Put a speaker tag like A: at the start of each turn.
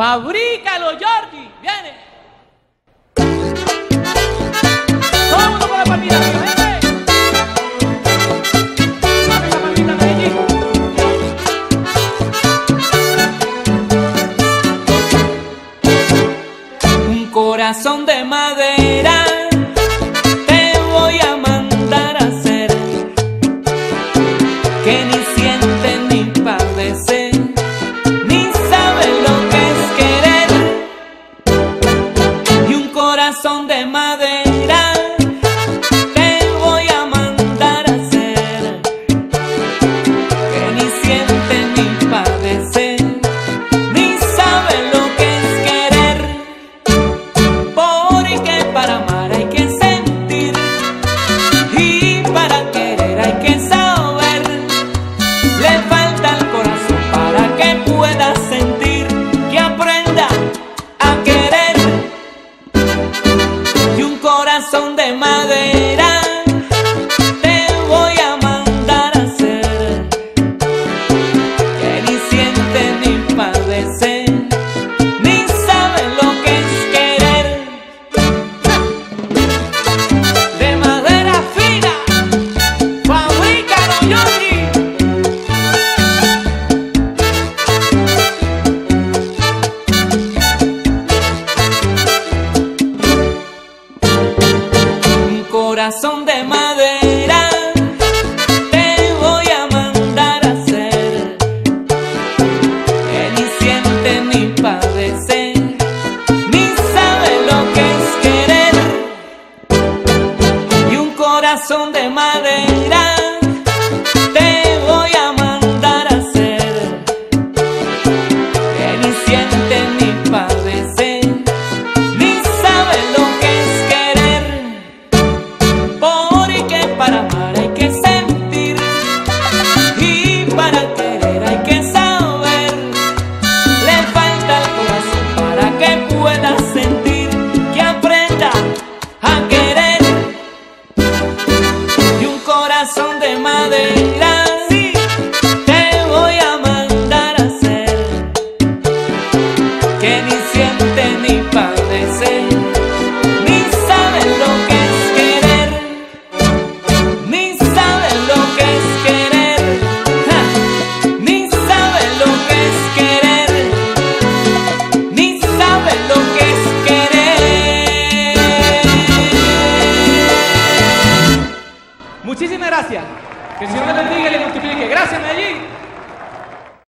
A: Fabrícalo, Jordi. Viene. Todo el mundo con la palmita vente. Dame esa palmita, Medellín.
B: Un corazón de madera te voy a mandar a hacer que ni siente ni padece ni sabe lo que es querer porque para amar hay que sentir y para querer hay que saber. Le falta el corazón para que pueda sentir, que aprenda a querer. Y un corazón de madera querer. Y un corazón de madera para amar hay que sentir y para querer hay que saber. Le falta el corazón para que pueda sentir, que aprenda a querer. Y un corazón de madera te voy a mandar a hacer que ni
A: Muchísimas gracias. Que el Señor le bendiga y le multiplique. Gracias, Medellín.